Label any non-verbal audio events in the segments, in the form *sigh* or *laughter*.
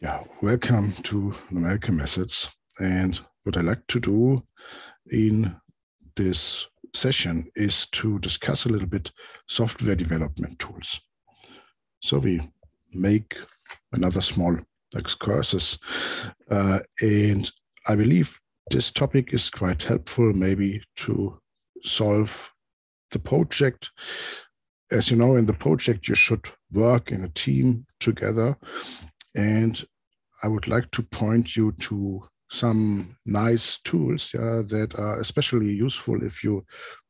Yeah, welcome to Numerical Methods. And what I like to do in this session is to discuss a little bit software development tools. So we make another small excursus. Uh, and I believe this topic is quite helpful maybe to solve the project. As you know, in the project, you should work in a team together and I would like to point you to some nice tools yeah, that are especially useful if you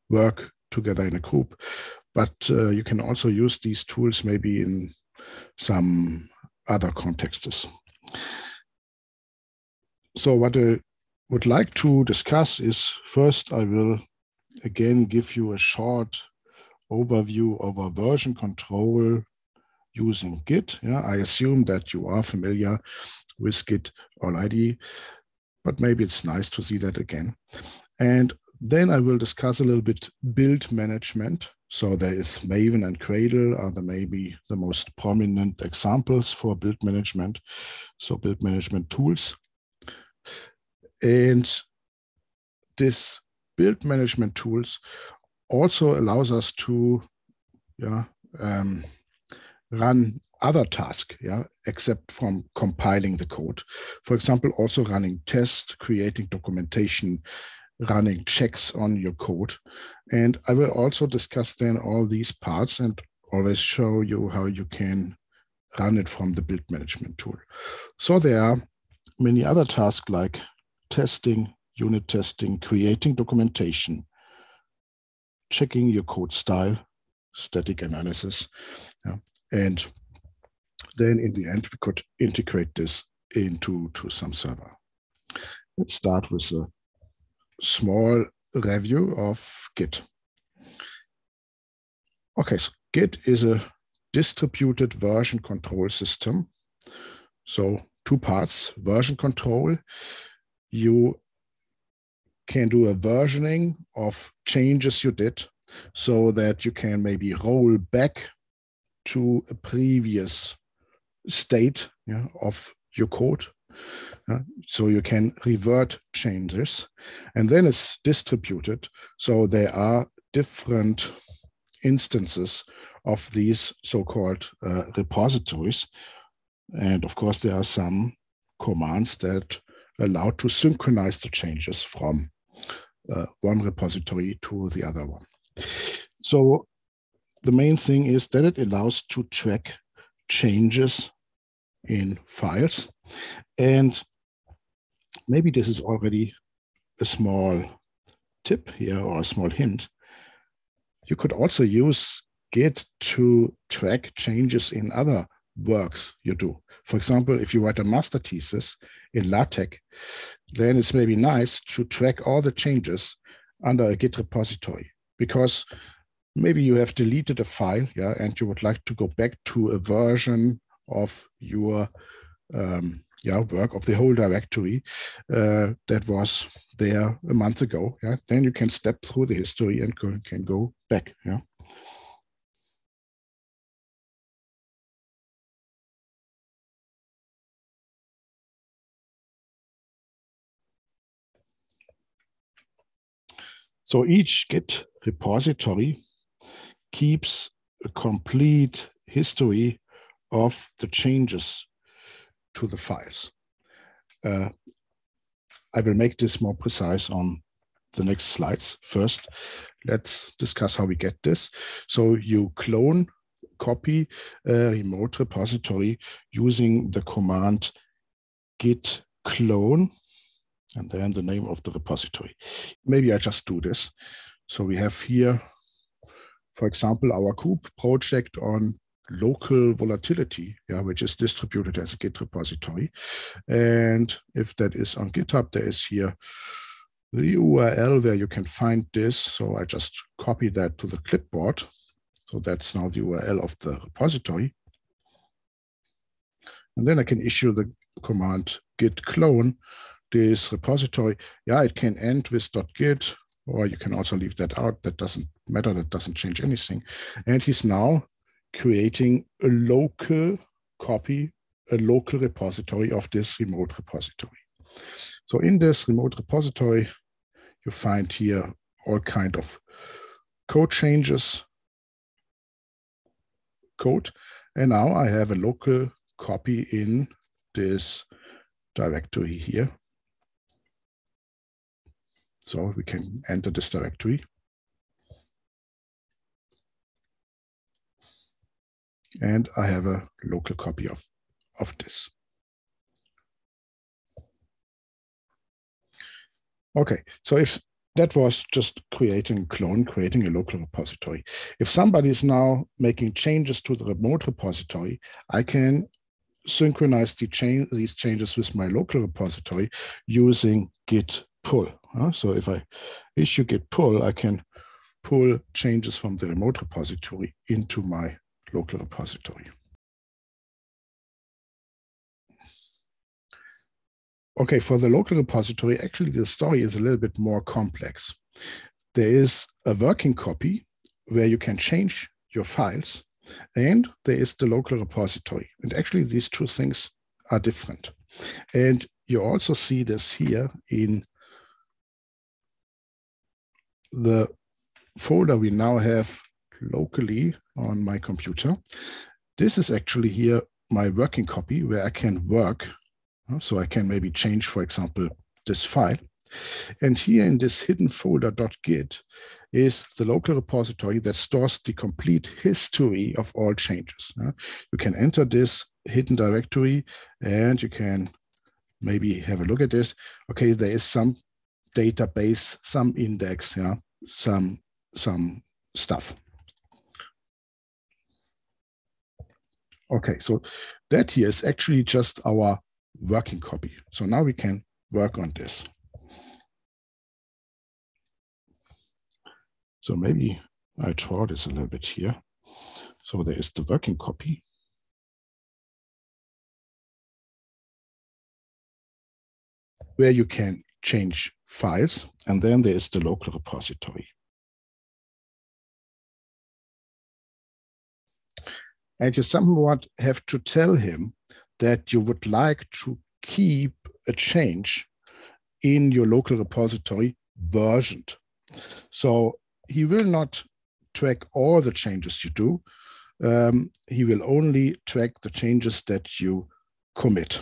work together in a group. But uh, you can also use these tools maybe in some other contexts. So what I would like to discuss is first I will again give you a short overview of a version control using Git. Yeah, I assume that you are familiar with Git already, but maybe it's nice to see that again. And then I will discuss a little bit build management. So there is Maven and Gradle are the maybe the most prominent examples for build management. So build management tools. And this build management tools also allows us to yeah, um, run other tasks, yeah, except from compiling the code. For example, also running tests, creating documentation, running checks on your code. And I will also discuss then all these parts and always show you how you can run it from the build management tool. So there are many other tasks like testing, unit testing, creating documentation, checking your code style, static analysis, yeah, and then in the end, we could integrate this into to some server. Let's start with a small review of Git. Okay, so Git is a distributed version control system. So two parts, version control. You can do a versioning of changes you did so that you can maybe roll back to a previous state yeah, of your code. Uh, so you can revert changes and then it's distributed. So there are different instances of these so-called uh, repositories. And of course, there are some commands that allow to synchronize the changes from uh, one repository to the other one. So the main thing is that it allows to track changes in files. And maybe this is already a small tip here or a small hint. You could also use Git to track changes in other works you do. For example, if you write a master thesis in LaTeX, then it's maybe nice to track all the changes under a Git repository because maybe you have deleted a file, yeah, and you would like to go back to a version of your um, yeah, work of the whole directory uh, that was there a month ago. Yeah, then you can step through the history and go, can go back. Yeah. So each Git repository keeps a complete history of the changes to the files. Uh, I will make this more precise on the next slides. First, let's discuss how we get this. So you clone, copy a remote repository using the command git clone and then the name of the repository. Maybe I just do this. So we have here, for example, our group project on local volatility, yeah, which is distributed as a Git repository. And if that is on GitHub, there is here the URL where you can find this. So I just copy that to the clipboard. So that's now the URL of the repository. And then I can issue the command git clone this repository. Yeah, it can end with .git, or you can also leave that out. That doesn't matter. That doesn't change anything. And he's now creating a local copy a local repository of this remote repository. So in this remote repository, you find here all kind of code changes, code. And now I have a local copy in this directory here. So we can enter this directory. And I have a local copy of, of this. Okay, so if that was just creating clone, creating a local repository. If somebody is now making changes to the remote repository, I can synchronize the chain, these changes with my local repository using git pull. So if I issue git pull, I can pull changes from the remote repository into my local repository. Okay, for the local repository, actually the story is a little bit more complex. There is a working copy where you can change your files, and there is the local repository. And actually these two things are different. And you also see this here in the folder we now have locally on my computer. This is actually here my working copy where I can work. So I can maybe change, for example, this file. And here in this hidden folder .git is the local repository that stores the complete history of all changes. You can enter this hidden directory and you can maybe have a look at this. Okay, there is some database, some index, yeah, some some stuff. Okay, so that here is actually just our working copy. So now we can work on this. So maybe I draw this a little bit here. So there is the working copy. Where you can change files, and then there is the local repository. And you somewhat have to tell him that you would like to keep a change in your local repository versioned. So he will not track all the changes you do. Um, he will only track the changes that you commit.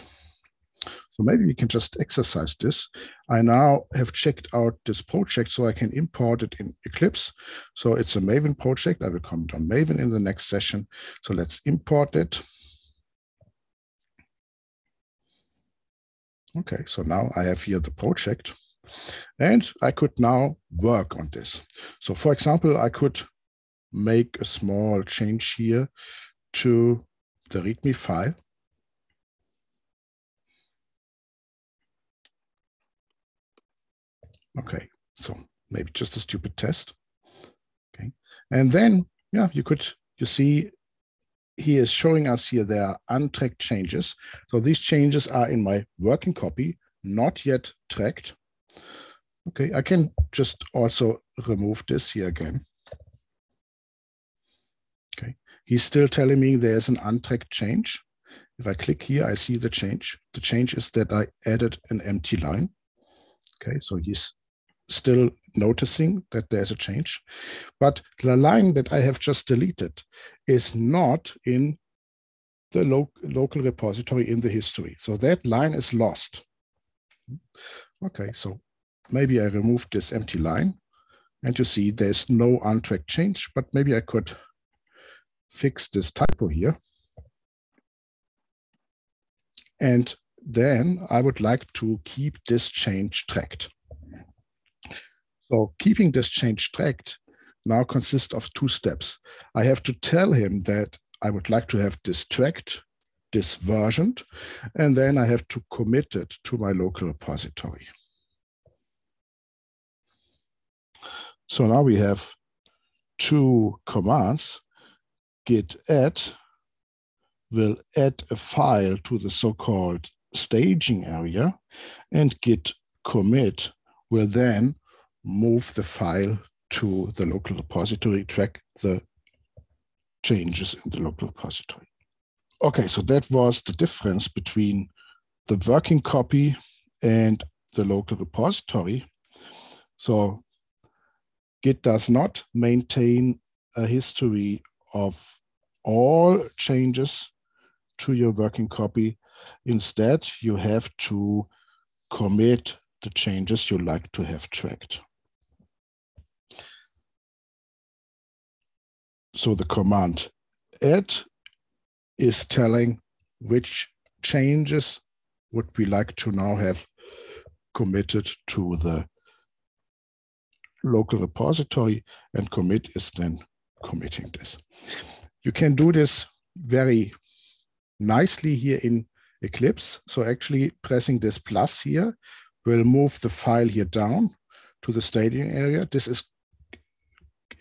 So maybe we can just exercise this. I now have checked out this project so I can import it in Eclipse. So it's a Maven project. I will comment on Maven in the next session. So let's import it. Okay, so now I have here the project and I could now work on this. So for example, I could make a small change here to the README file. Okay, so maybe just a stupid test. Okay, and then yeah, you could you see he is showing us here there are untracked changes. So these changes are in my working copy, not yet tracked. Okay, I can just also remove this here again. Okay, he's still telling me there's an untracked change. If I click here, I see the change. The change is that I added an empty line. Okay, so he's still noticing that there's a change. But the line that I have just deleted is not in the lo local repository in the history. So that line is lost. Okay, so maybe I remove this empty line and you see there's no untracked change, but maybe I could fix this typo here. And then I would like to keep this change tracked. So keeping this change tracked now consists of two steps. I have to tell him that I would like to have this tracked, this versioned, and then I have to commit it to my local repository. So now we have two commands. Git add will add a file to the so-called staging area, and git commit will then move the file to the local repository, track the changes in the local repository. Okay, so that was the difference between the working copy and the local repository. So Git does not maintain a history of all changes to your working copy. Instead, you have to commit the changes you like to have tracked. So the command add is telling which changes would we like to now have committed to the local repository and commit is then committing this. You can do this very nicely here in Eclipse. So actually pressing this plus here will move the file here down to the staging area. This is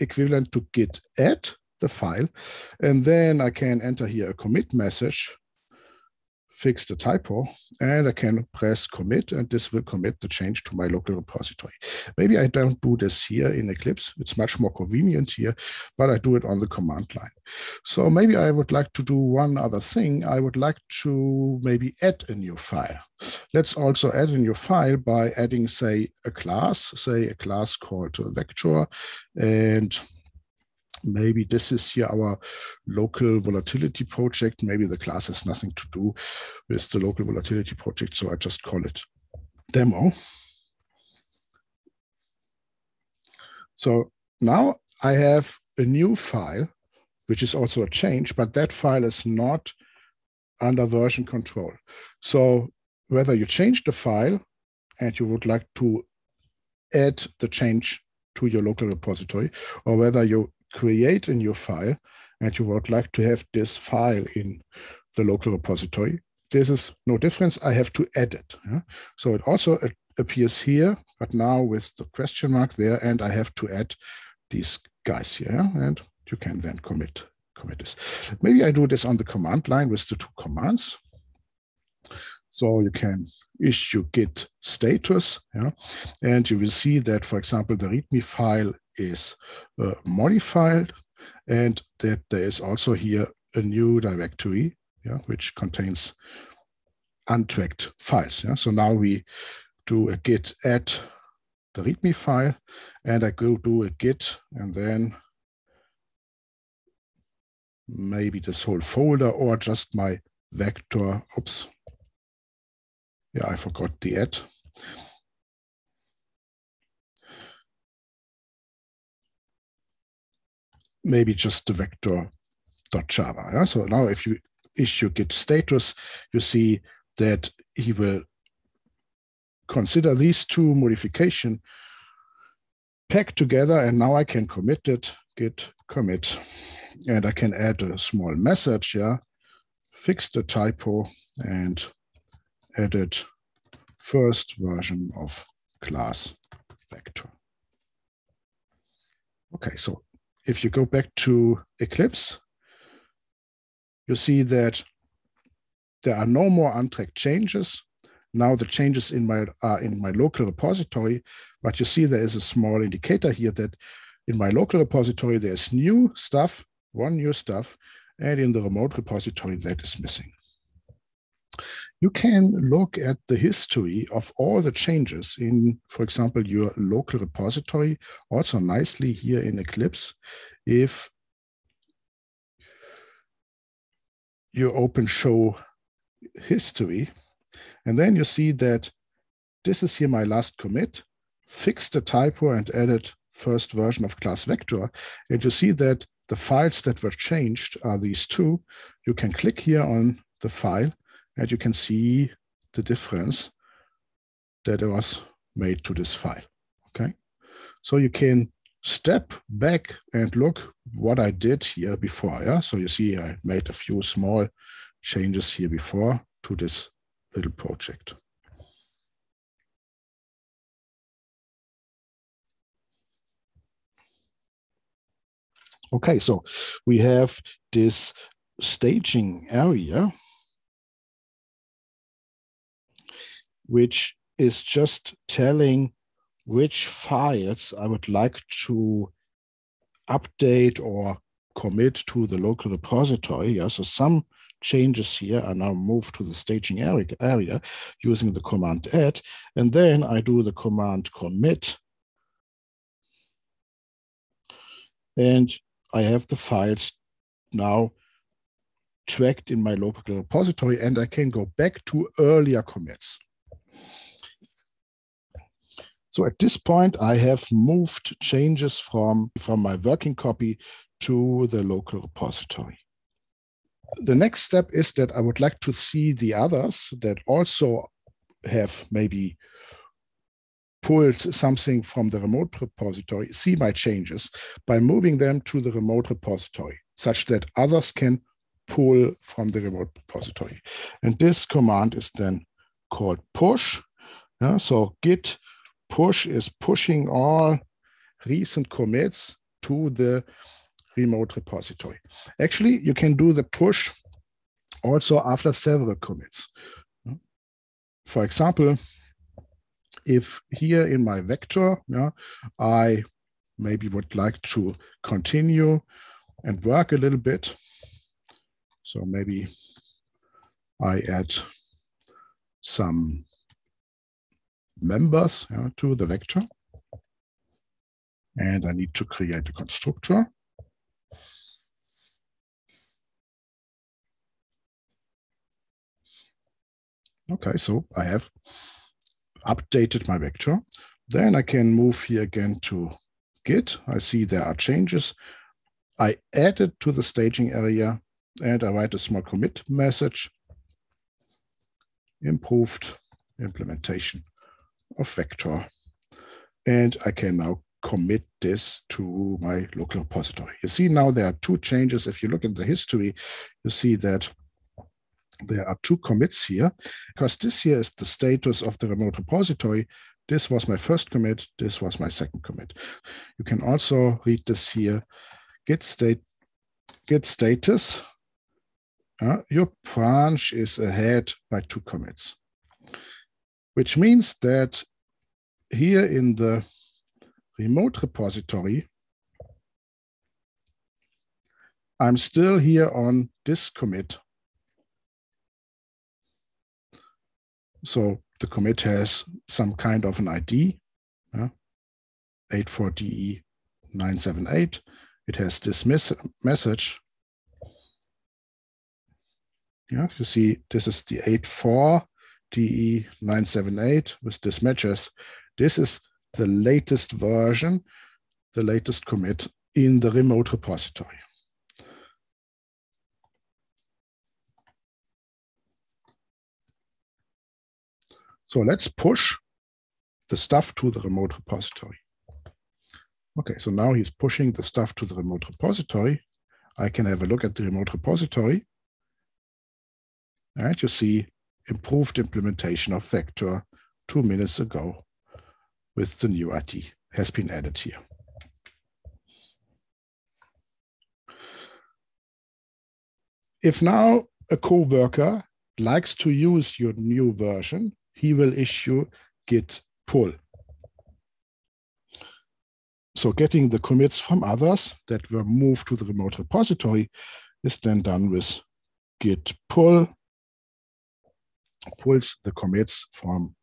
equivalent to git add the file. And then I can enter here a commit message fix the typo and I can press commit and this will commit the change to my local repository. Maybe I don't do this here in Eclipse. It's much more convenient here, but I do it on the command line. So maybe I would like to do one other thing. I would like to maybe add a new file. Let's also add a new file by adding, say, a class, say a class called vector and maybe this is here our local volatility project. Maybe the class has nothing to do with the local volatility project, so I just call it demo. So now I have a new file, which is also a change, but that file is not under version control. So whether you change the file and you would like to add the change to your local repository, or whether you create a new file and you would like to have this file in the local repository, this is no difference. I have to add it. Yeah? So it also appears here, but now with the question mark there, and I have to add these guys here, and you can then commit commit this. Maybe I do this on the command line with the two commands. So you can issue git status, yeah? and you will see that, for example, the README file is uh, modified and that there is also here a new directory, yeah, which contains untracked files. Yeah? So now we do a git add the README file, and I go do a git, and then maybe this whole folder or just my vector. Oops. Yeah, I forgot the add. Maybe just the vector.java. Yeah? So now if you issue git status, you see that he will consider these two modification packed together and now I can commit it, git commit. And I can add a small message, here, fix the typo and edit first version of class vector. Okay, so if you go back to Eclipse, you see that there are no more untracked changes. Now the changes in my are in my local repository, but you see there is a small indicator here that in my local repository there's new stuff, one new stuff, and in the remote repository that is missing you can look at the history of all the changes in, for example, your local repository, also nicely here in Eclipse. If you open show history, and then you see that this is here my last commit, fixed the typo and added first version of class vector. And you see that the files that were changed are these two. You can click here on the file and you can see the difference that was made to this file, okay? So you can step back and look what I did here before, yeah? So you see I made a few small changes here before to this little project. Okay, so we have this staging area which is just telling which files I would like to update or commit to the local repository. Yeah, so some changes here are now moved to the staging area, area using the command add. And then I do the command commit. And I have the files now tracked in my local repository and I can go back to earlier commits. So at this point, I have moved changes from, from my working copy to the local repository. The next step is that I would like to see the others that also have maybe pulled something from the remote repository, see my changes by moving them to the remote repository, such that others can pull from the remote repository. And this command is then called push. Yeah, so git push is pushing all recent commits to the remote repository. Actually, you can do the push also after several commits. For example, if here in my vector, yeah, I maybe would like to continue and work a little bit. So maybe I add some members yeah, to the vector. And I need to create a constructor. Okay, so I have updated my vector. Then I can move here again to Git. I see there are changes. I add it to the staging area and I write a small commit message. Improved implementation of vector. And I can now commit this to my local repository. You see now there are two changes. If you look in the history, you see that there are two commits here because this here is the status of the remote repository. This was my first commit. This was my second commit. You can also read this here. Git state, git status. Uh, your branch is ahead by two commits, which means that here in the remote repository, I'm still here on this commit So the commit has some kind of an ID, yeah? 84DE978. It has this mes message. Yeah, you see, this is the 84DE978 with this matches. This is the latest version, the latest commit in the remote repository. So let's push the stuff to the remote repository. Okay, so now he's pushing the stuff to the remote repository. I can have a look at the remote repository. And you see improved implementation of vector two minutes ago with the new ID has been added here. If now a co-worker likes to use your new version, he will issue git pull. So getting the commits from others that were moved to the remote repository is then done with git pull, pulls the commits from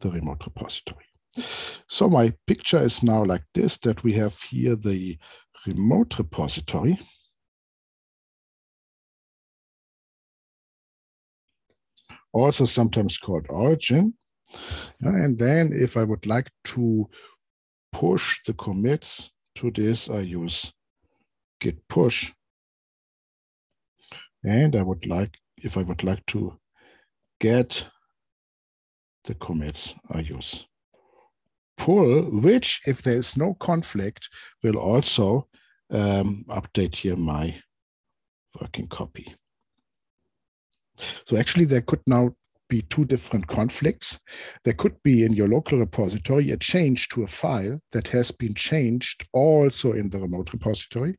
the remote repository. So my picture is now like this, that we have here the remote repository. also sometimes called origin. And then if I would like to push the commits to this, I use git push. And I would like, if I would like to get the commits, I use pull, which if there is no conflict, will also um, update here my working copy. So actually there could now be two different conflicts. There could be in your local repository a change to a file that has been changed also in the remote repository,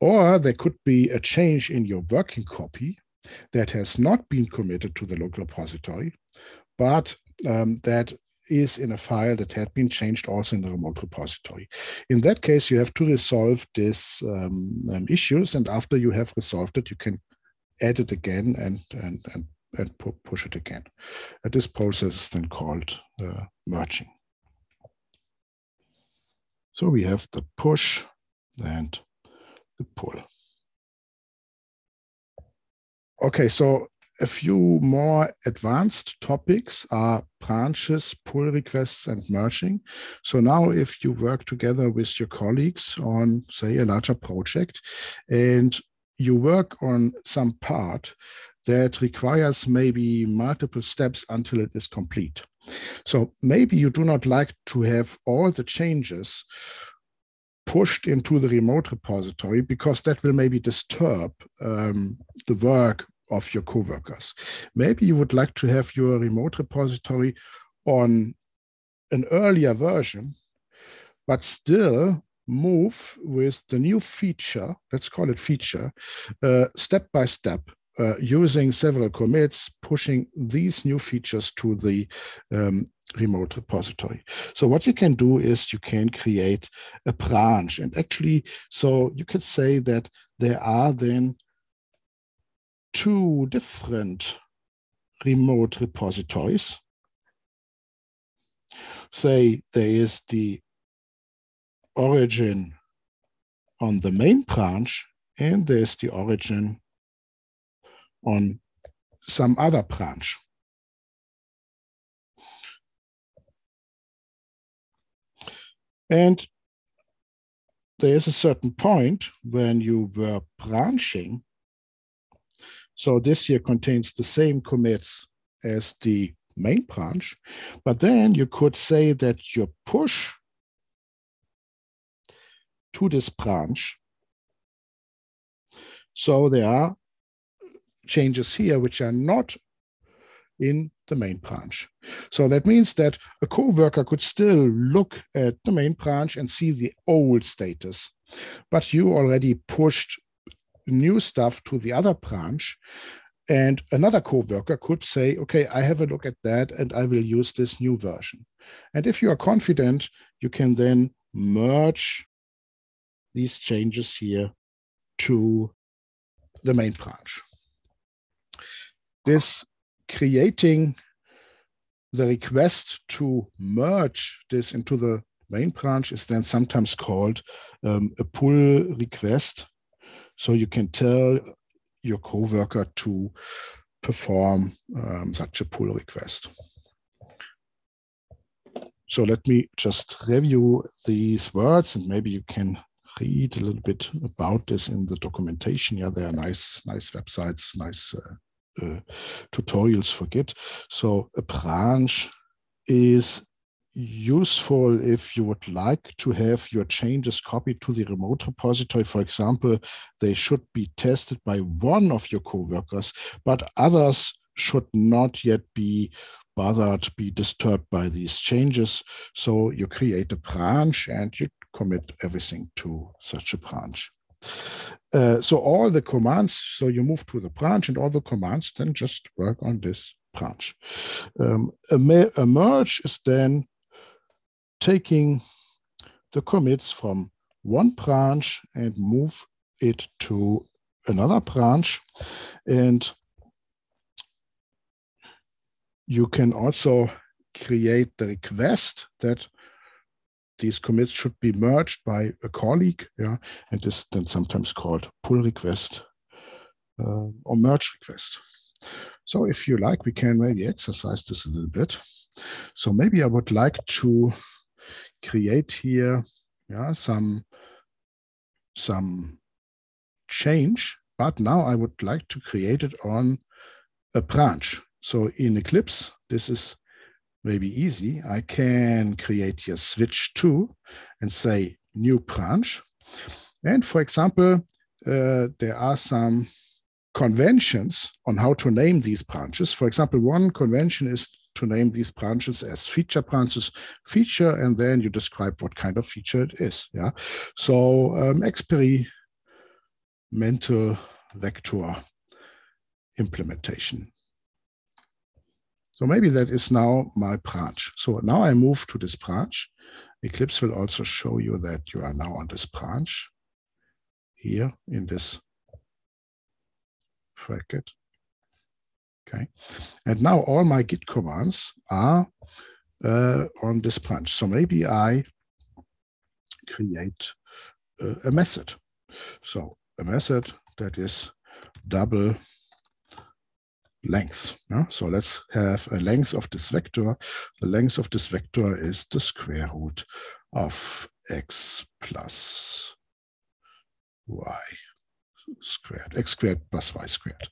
or there could be a change in your working copy that has not been committed to the local repository, but um, that is in a file that had been changed also in the remote repository. In that case, you have to resolve these um, um, issues, and after you have resolved it, you can add it again and, and, and, and pu push it again. And this process is then called uh, merging. So we have the push and the pull. Okay, so a few more advanced topics are branches, pull requests, and merging. So now if you work together with your colleagues on, say, a larger project, and you work on some part that requires maybe multiple steps until it is complete. So maybe you do not like to have all the changes pushed into the remote repository because that will maybe disturb um, the work of your coworkers. Maybe you would like to have your remote repository on an earlier version, but still move with the new feature, let's call it feature, uh, step by step, uh, using several commits, pushing these new features to the um, remote repository. So what you can do is you can create a branch. And actually, so you could say that there are then two different remote repositories. Say there is the origin on the main branch and there's the origin on some other branch. And there is a certain point when you were branching so this here contains the same commits as the main branch, but then you could say that your push to this branch. So there are changes here which are not in the main branch. So that means that a co-worker could still look at the main branch and see the old status, but you already pushed new stuff to the other branch. And another co-worker could say, okay, I have a look at that and I will use this new version. And if you are confident, you can then merge these changes here to the main branch. This creating the request to merge this into the main branch is then sometimes called um, a pull request. So you can tell your coworker to perform um, such a pull request. So let me just review these words and maybe you can read a little bit about this in the documentation. Yeah, there are nice, nice websites, nice uh, uh, tutorials for Git. So a branch is useful if you would like to have your changes copied to the remote repository. For example, they should be tested by one of your coworkers, but others should not yet be bothered, be disturbed by these changes. So you create a branch and you commit everything to such a branch. Uh, so all the commands, so you move to the branch and all the commands then just work on this branch. Um, a, a merge is then taking the commits from one branch and move it to another branch. And you can also create the request that these commits should be merged by a colleague, yeah, and this is then sometimes called pull request uh, or merge request. So if you like, we can maybe exercise this a little bit. So maybe I would like to create here yeah, some, some change, but now I would like to create it on a branch. So in Eclipse, this is maybe easy. I can create here switch to and say new branch. And for example, uh, there are some conventions on how to name these branches. For example, one convention is to name these branches as feature branches, feature, and then you describe what kind of feature it is. Yeah. So um, experimental vector implementation. So maybe that is now my branch. So now I move to this branch. Eclipse will also show you that you are now on this branch here in this bracket. Okay. And now all my Git commands are uh, on this branch. So maybe I create uh, a method. So a method that is double length. Yeah? So let's have a length of this vector. The length of this vector is the square root of x plus y squared, x squared plus y squared.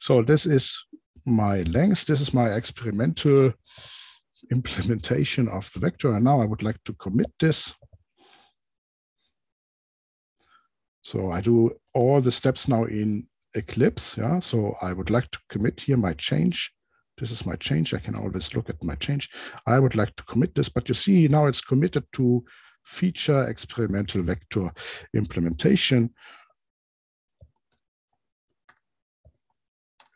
So this is my length. This is my experimental implementation of the vector. And now I would like to commit this. So I do all the steps now in Eclipse. Yeah. So I would like to commit here my change. This is my change. I can always look at my change. I would like to commit this, but you see now it's committed to feature experimental vector implementation.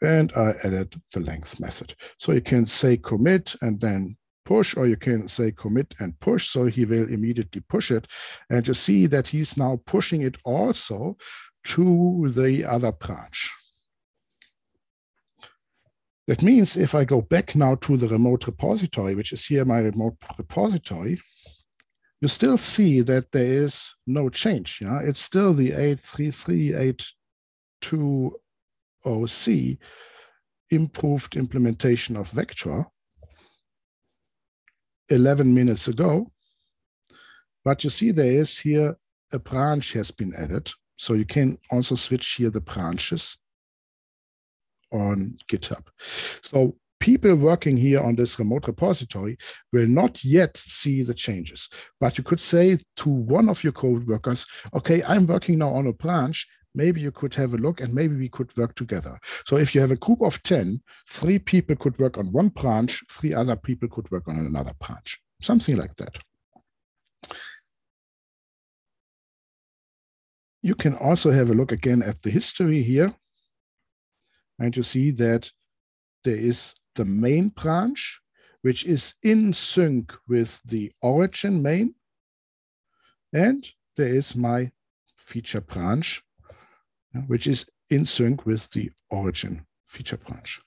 And I added the length method. So you can say commit and then push, or you can say commit and push. So he will immediately push it. And you see that he's now pushing it also to the other branch. That means if I go back now to the remote repository, which is here my remote repository, you still see that there is no change. Yeah, It's still the 83382OC improved implementation of Vector 11 minutes ago. But you see there is here a branch has been added. So you can also switch here the branches on GitHub. So people working here on this remote repository will not yet see the changes. But you could say to one of your code workers, okay, I'm working now on a branch. Maybe you could have a look and maybe we could work together. So if you have a group of 10, three people could work on one branch, three other people could work on another branch, something like that. You can also have a look again at the history here. And you see that there is the main branch, which is in sync with the origin main. And there is my feature branch, Uh, which is in sync with the origin feature branch.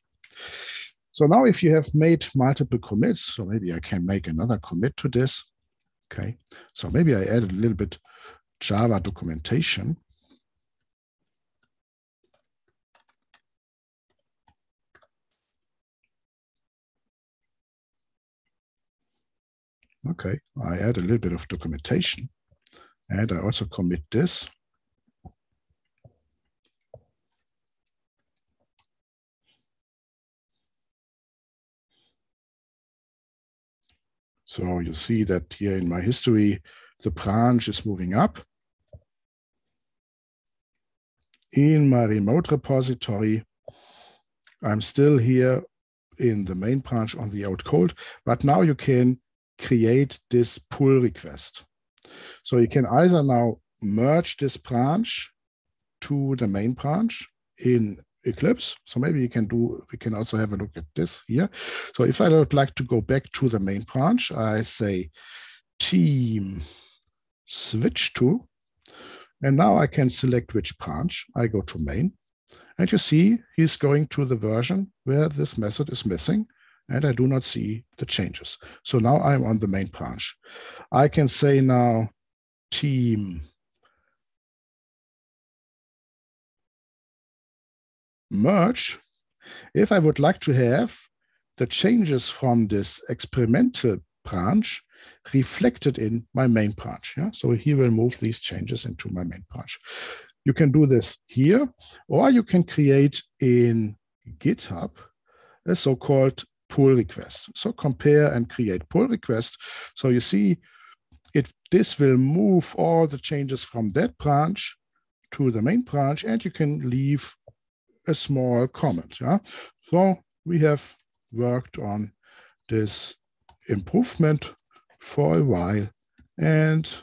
So now if you have made multiple commits, so maybe I can make another commit to this. Okay, so maybe I added a little bit Java documentation. Okay, I add a little bit of documentation and I also commit this. So you see that here in my history, the branch is moving up. In my remote repository, I'm still here in the main branch on the out cold, but now you can create this pull request. So you can either now merge this branch to the main branch in Eclipse. So maybe you can do, we can also have a look at this here. So if I would like to go back to the main branch, I say team switch to, and now I can select which branch. I go to main, and you see he's going to the version where this method is missing and I do not see the changes. So now I'm on the main branch. I can say now team merge. If I would like to have the changes from this experimental branch reflected in my main branch. Yeah? So he will move these changes into my main branch. You can do this here, or you can create in GitHub a so-called pull request. So compare and create pull request. So you see, it this will move all the changes from that branch to the main branch, and you can leave a small comment. Yeah. So we have worked on this improvement for a while and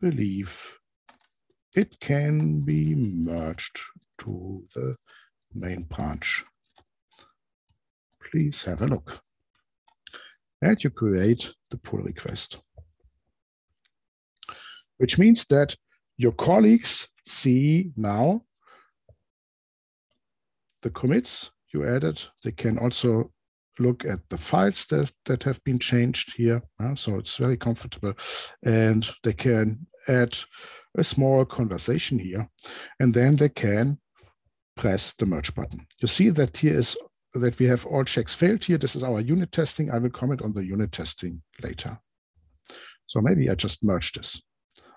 believe it can be merged to the main branch please have a look. And you create the pull request. Which means that your colleagues see now the commits you added. They can also look at the files that, that have been changed here. Uh, so it's very comfortable. And they can add a small conversation here. And then they can press the merge button. You see that here is that we have all checks failed here. This is our unit testing. I will comment on the unit testing later. So maybe I just merge this.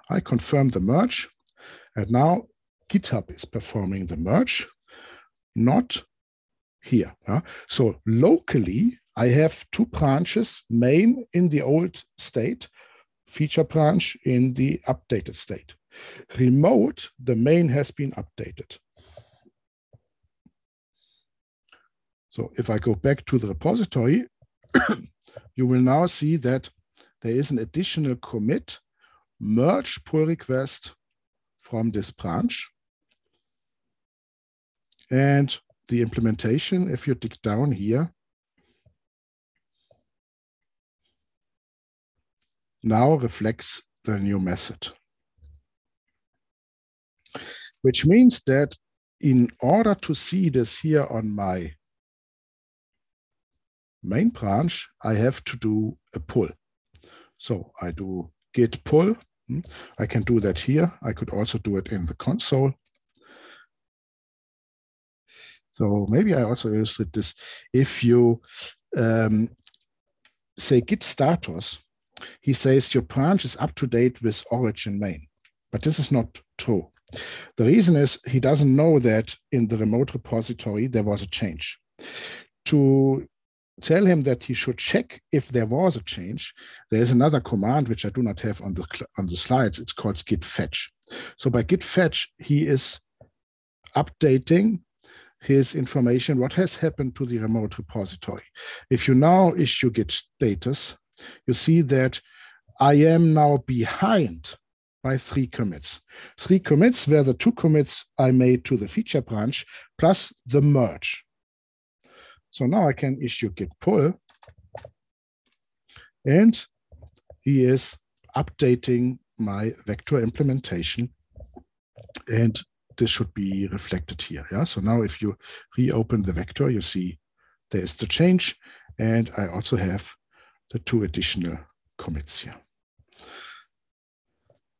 I confirm the merge. And now GitHub is performing the merge, not here. Yeah? So locally, I have two branches, main in the old state, feature branch in the updated state. Remote, the main has been updated. So if I go back to the repository, *coughs* you will now see that there is an additional commit, merge pull request from this branch. And the implementation, if you dig down here, now reflects the new method. Which means that in order to see this here on my main branch, I have to do a pull. So I do git pull. Hmm, I can do that here. I could also do it in the console. So maybe I also illustrate this. If you um, say git status, he says your branch is up to date with origin main. But this is not true. The reason is he doesn't know that in the remote repository there was a change. To tell him that he should check if there was a change, there is another command which I do not have on the on the slides. It's called git fetch. So by git fetch, he is updating his information, what has happened to the remote repository. If you now issue git status, you see that I am now behind by three commits. Three commits were the two commits I made to the feature branch plus the merge. So now I can issue git pull and he is updating my vector implementation and this should be reflected here. Yeah. So now if you reopen the vector, you see there is the change and I also have the two additional commits here.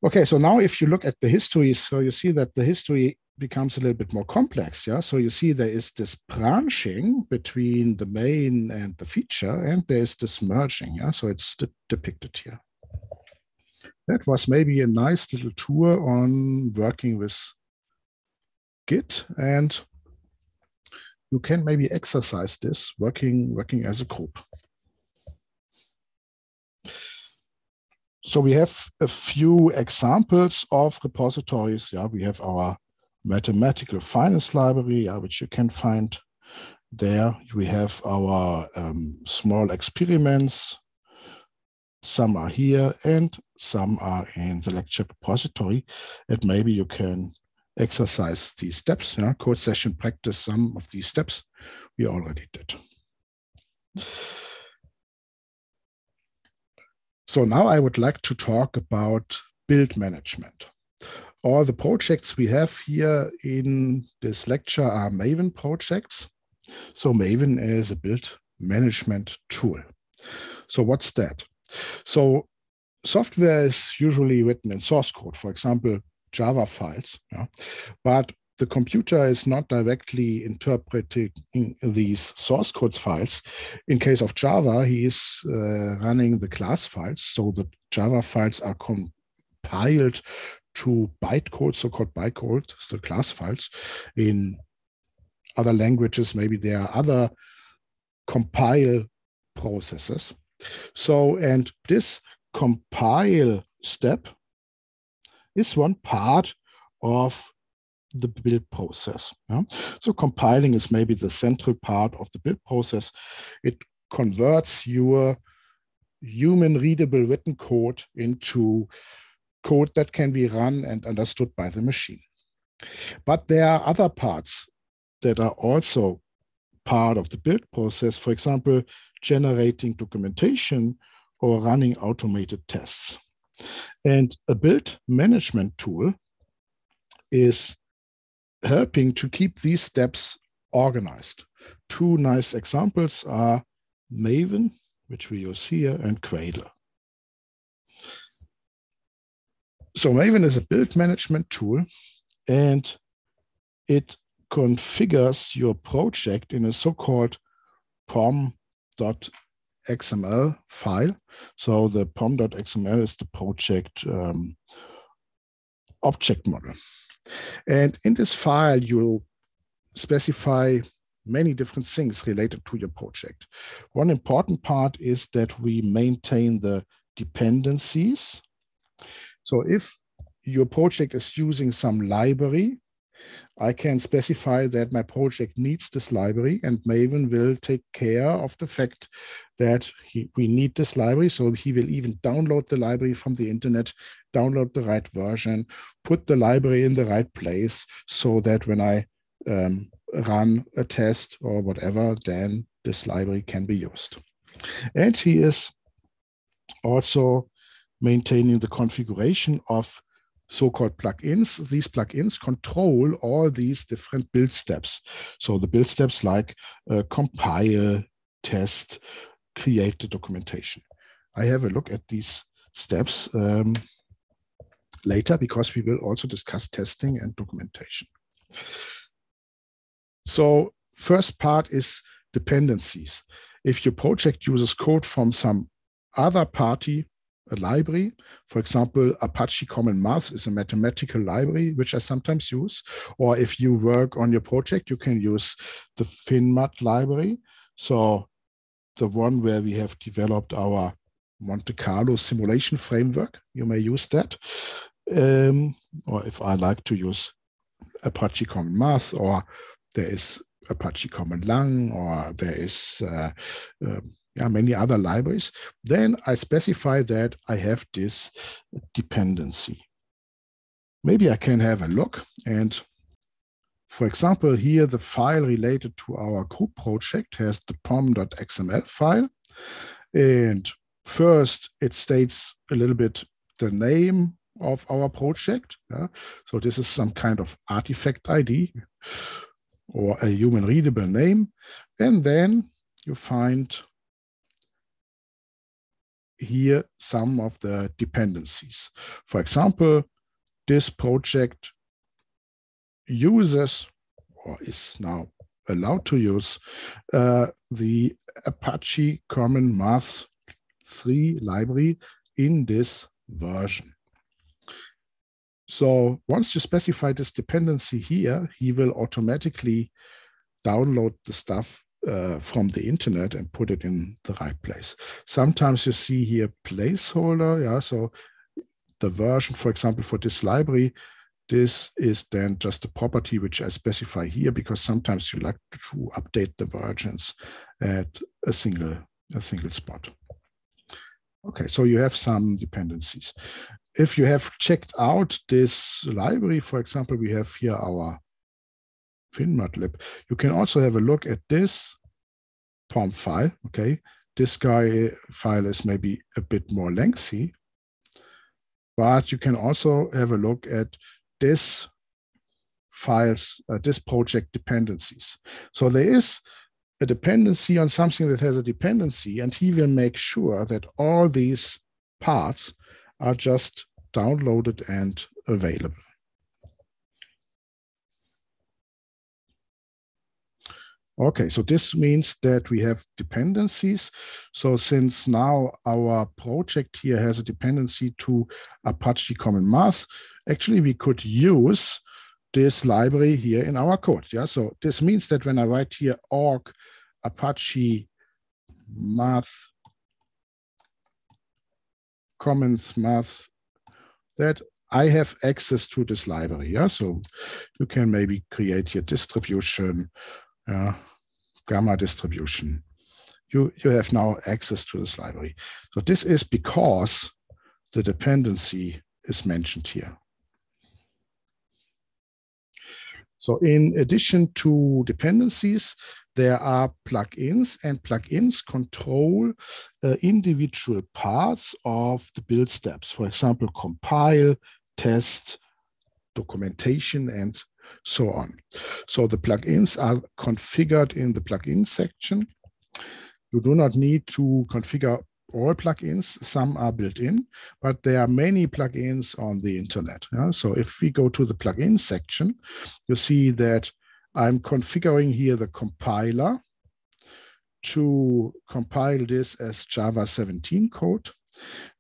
Okay, so now if you look at the history, so you see that the history becomes a little bit more complex. Yeah, so you see there is this branching between the main and the feature, and there is this merging. Yeah, so it's de depicted here. That was maybe a nice little tour on working with Git, and you can maybe exercise this working working as a group. So we have a few examples of repositories. Yeah, we have our mathematical finance library, uh, which you can find there. We have our um, small experiments. Some are here and some are in the lecture repository. And maybe you can exercise these steps. Yeah? Code session practice some of these steps we already did. So now I would like to talk about build management all the projects we have here in this lecture are Maven projects. So Maven is a build management tool. So what's that? So software is usually written in source code, for example, Java files. Yeah? But the computer is not directly interpreting these source code files. In case of Java, he is uh, running the class files. So the Java files are compiled to bytecode, so-called bytecode, the class files. In other languages, maybe there are other compile processes. So, and this compile step is one part of the build process. Yeah? So compiling is maybe the central part of the build process. It converts your human readable written code into code that can be run and understood by the machine. But there are other parts that are also part of the build process, for example, generating documentation or running automated tests. And a build management tool is helping to keep these steps organized. Two nice examples are Maven, which we use here, and Gradle. So Maven is a build management tool and it configures your project in a so-called pom.xml file. So the pom.xml is the project um, object model. And in this file, you'll specify many different things related to your project. One important part is that we maintain the dependencies. So if your project is using some library, I can specify that my project needs this library and Maven will take care of the fact that he, we need this library. So he will even download the library from the internet, download the right version, put the library in the right place so that when I um, run a test or whatever, then this library can be used. And he is also maintaining the configuration of so-called plugins. These plugins control all these different build steps. So the build steps like uh, compile, test, create the documentation. I have a look at these steps um, later because we will also discuss testing and documentation. So first part is dependencies. If your project uses code from some other party, a library. For example, Apache Common Math is a mathematical library, which I sometimes use. Or if you work on your project, you can use the finmath library. So the one where we have developed our Monte Carlo simulation framework, you may use that. Um, or if I like to use Apache Common Math, or there is Apache Common Lang, or there is uh, uh, yeah, many other libraries, then I specify that I have this dependency. Maybe I can have a look and for example, here the file related to our group project has the pom.xml file. And first it states a little bit the name of our project. Yeah? So this is some kind of artifact ID or a human readable name. And then you find here some of the dependencies. For example, this project uses or is now allowed to use uh, the Apache Common Math 3 library in this version. So once you specify this dependency here, he will automatically download the stuff uh, from the internet and put it in the right place. Sometimes you see here placeholder. Yeah, so the version, for example, for this library, this is then just a property which I specify here because sometimes you like to update the versions at a single a single spot. Okay, so you have some dependencies. If you have checked out this library, for example, we have here our finmath-lib. You can also have a look at this POM file, okay? This guy file is maybe a bit more lengthy, but you can also have a look at this files, uh, this project dependencies. So there is a dependency on something that has a dependency, and he will make sure that all these parts are just downloaded and available. Okay, so this means that we have dependencies. So since now our project here has a dependency to Apache Common Math, actually we could use this library here in our code. Yeah, so this means that when I write here org Apache Math Commons Math, that I have access to this library. Yeah, so you can maybe create your distribution yeah, gamma distribution. You, you have now access to this library. So this is because the dependency is mentioned here. So in addition to dependencies, there are plugins and plugins control uh, individual parts of the build steps. For example, compile, test, documentation, and so on. So the plugins are configured in the plugin section. You do not need to configure all plugins. Some are built in, but there are many plugins on the internet. Yeah? So if we go to the plugin section, you see that I'm configuring here the compiler to compile this as Java 17 code.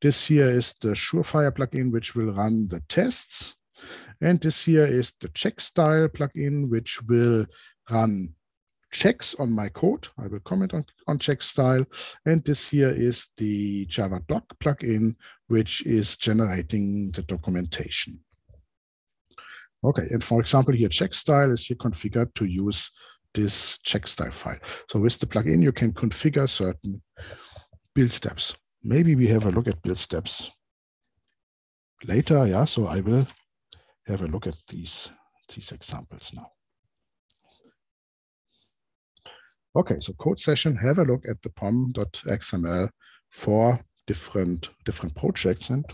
This here is the Surefire plugin, which will run the tests. And this here is the Checkstyle plugin, which will run checks on my code. I will comment on, on Checkstyle. And this here is the JavaDoc plugin, which is generating the documentation. Okay, and for example, here Checkstyle is here configured to use this Checkstyle file. So with the plugin, you can configure certain build steps. Maybe we have a look at build steps later. Yeah, so I will have a look at these, these examples now. Okay, so code session, have a look at the pom.xml for different different projects and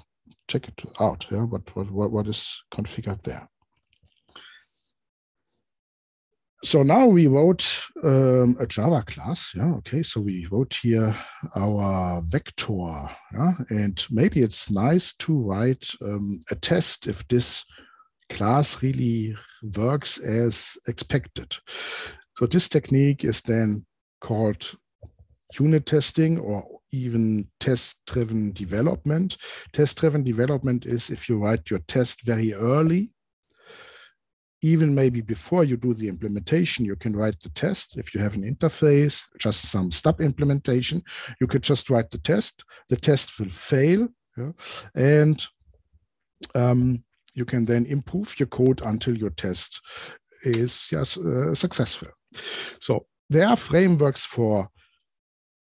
check it out. Yeah, what what what is configured there. So now we wrote um, a Java class. Yeah, okay. So we wrote here our vector. Yeah, and maybe it's nice to write um, a test if this class really works as expected. So this technique is then called unit testing or even test-driven development. Test-driven development is if you write your test very early even maybe before you do the implementation, you can write the test. If you have an interface, just some stub implementation, you could just write the test. The test will fail. Yeah? And um, you can then improve your code until your test is yes, uh, successful. So there are frameworks for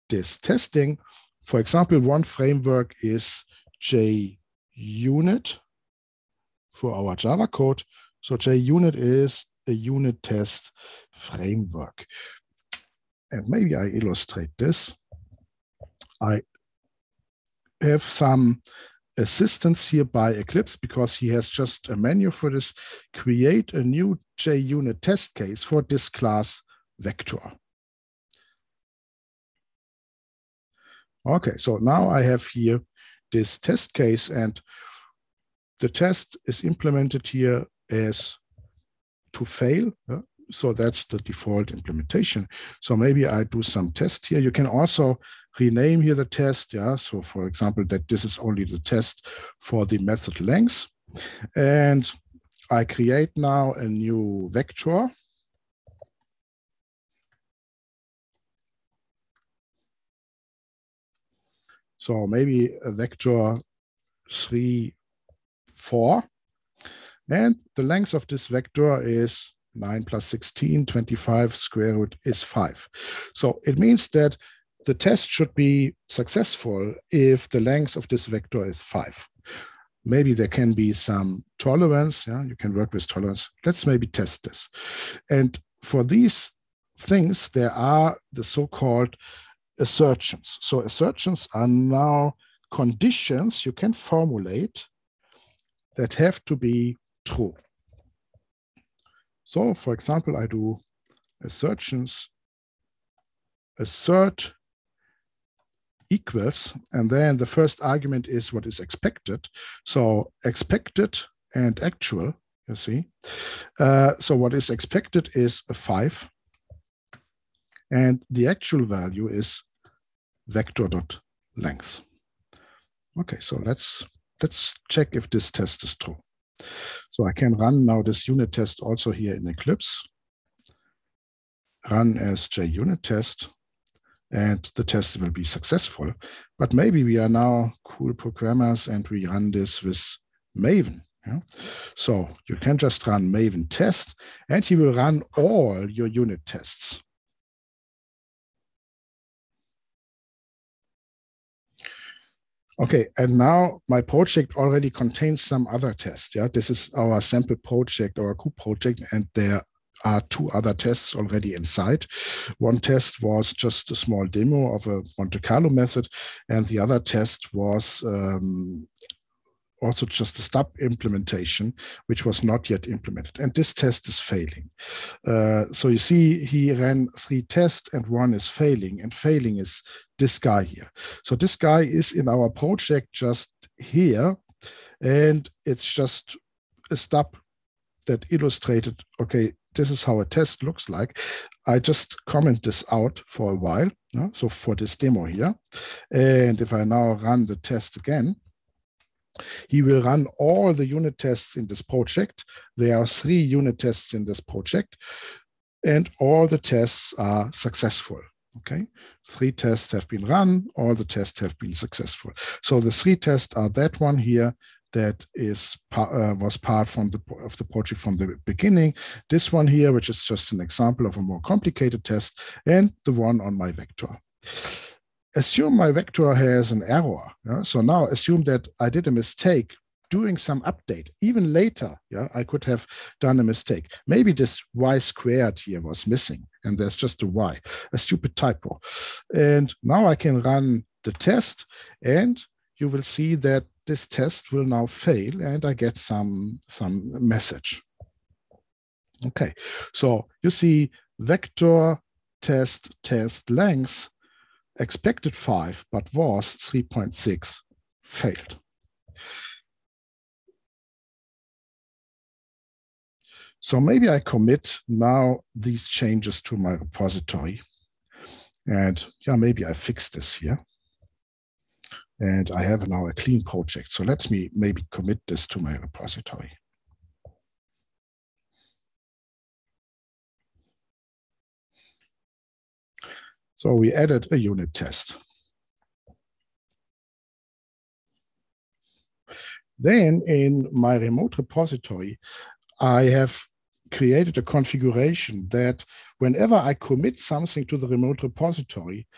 this testing. For example, one framework is JUnit for our Java code. So JUnit is a unit test framework. And maybe I illustrate this. I have some assistance here by Eclipse because he has just a menu for this. Create a new JUnit test case for this class vector. Okay, so now I have here this test case and the test is implemented here as to fail. Uh, so that's the default implementation. So maybe I do some test here. You can also rename here the test. Yeah. So for example, that this is only the test for the method length. And I create now a new vector. So maybe a vector three, four. And the length of this vector is 9 plus 16, 25 square root is 5. So it means that the test should be successful if the length of this vector is 5. Maybe there can be some tolerance. Yeah, you can work with tolerance. Let's maybe test this. And for these things, there are the so-called assertions. So assertions are now conditions you can formulate that have to be true. So for example, I do assertions, assert equals, and then the first argument is what is expected. So expected and actual, you see. Uh, so what is expected is a five, and the actual value is vector dot length. Okay, so let's let's check if this test is true. So I can run now this unit test also here in Eclipse. Run as JUnit test, and the test will be successful. But maybe we are now cool programmers and we run this with Maven. Yeah? So you can just run Maven test, and he will run all your unit tests. Okay, and now my project already contains some other tests. Yeah, this is our sample project, our coup project, and there are two other tests already inside. One test was just a small demo of a Monte Carlo method, and the other test was um, also just a stub implementation, which was not yet implemented. And this test is failing. Uh, so you see he ran three tests and one is failing and failing is this guy here. So this guy is in our project just here and it's just a stub that illustrated, okay, this is how a test looks like. I just comment this out for a while. So for this demo here. And if I now run the test again, he will run all the unit tests in this project. There are three unit tests in this project, and all the tests are successful. Okay, three tests have been run, all the tests have been successful. So the three tests are that one here, that is uh, was part from the of the project from the beginning. This one here, which is just an example of a more complicated test, and the one on my vector. Assume my vector has an error. Yeah? So now assume that I did a mistake doing some update. Even later, yeah, I could have done a mistake. Maybe this y squared here was missing, and there's just a y, a stupid typo. And now I can run the test, and you will see that this test will now fail and I get some, some message. Okay, so you see vector test test length expected 5 but was 3.6 failed. So maybe I commit now these changes to my repository. And yeah, maybe I fix this here and I have now a clean project. So let me maybe commit this to my repository. So we added a unit test. Then in my remote repository, I have created a configuration that whenever I commit something to the remote repository,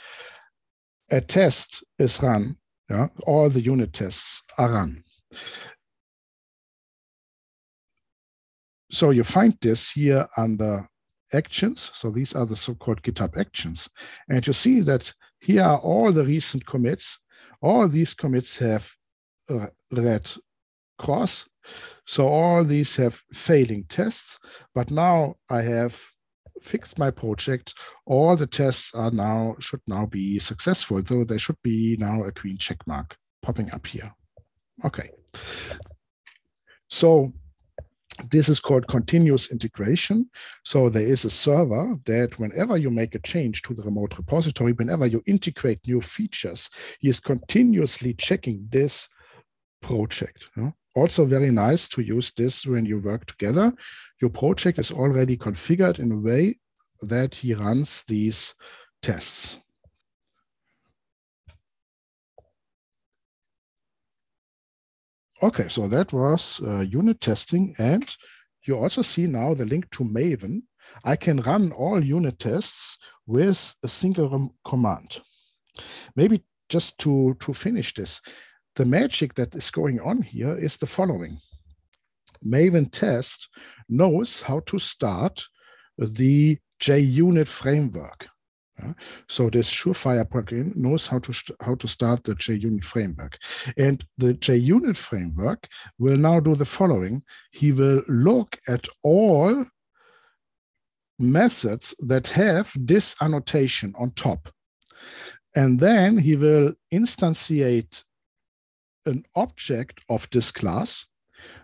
a test is run yeah, all the unit tests are run. So you find this here under actions. So these are the so-called GitHub actions. And you see that here are all the recent commits. All these commits have uh, a red cross. So all these have failing tests. But now I have fixed my project, all the tests are now should now be successful. So there should be now a green check mark popping up here. Okay. So this is called continuous integration. So there is a server that whenever you make a change to the remote repository, whenever you integrate new features, he is continuously checking this project. Also very nice to use this when you work together. Your project is already configured in a way that he runs these tests. Okay, so that was uh, unit testing. And you also see now the link to Maven. I can run all unit tests with a single command. Maybe just to, to finish this, the magic that is going on here is the following. Maven test knows how to start the JUnit framework. So this Surefire plugin knows how to how to start the JUnit framework. And the JUnit framework will now do the following. He will look at all methods that have this annotation on top. And then he will instantiate an object of this class.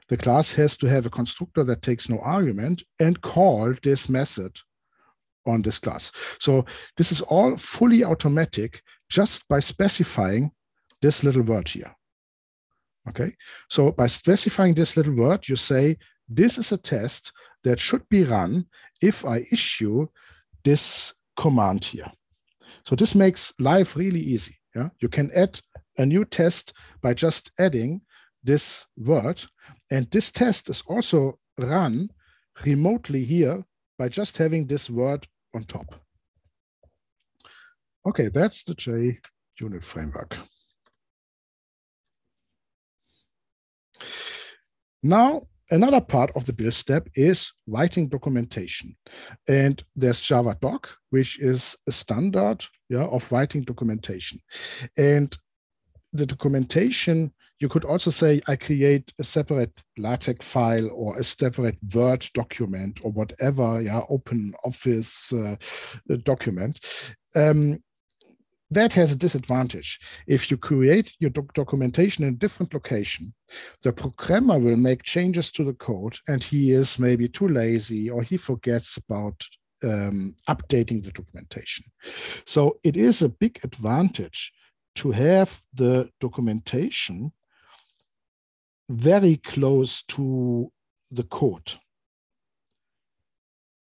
The class has to have a constructor that takes no argument and call this method on this class. So this is all fully automatic just by specifying this little word here. Okay, so by specifying this little word, you say, this is a test that should be run if I issue this command here. So this makes life really easy. Yeah, you can add a new test by just adding this word. And this test is also run remotely here by just having this word on top. Okay, that's the JUnit framework. Now, another part of the build step is writing documentation. And there's JavaDoc, which is a standard yeah, of writing documentation. And the documentation, you could also say, I create a separate LaTeX file or a separate Word document or whatever, yeah, open office uh, document. Um, that has a disadvantage. If you create your doc documentation in a different location, the programmer will make changes to the code and he is maybe too lazy or he forgets about um, updating the documentation. So it is a big advantage to have the documentation very close to the code.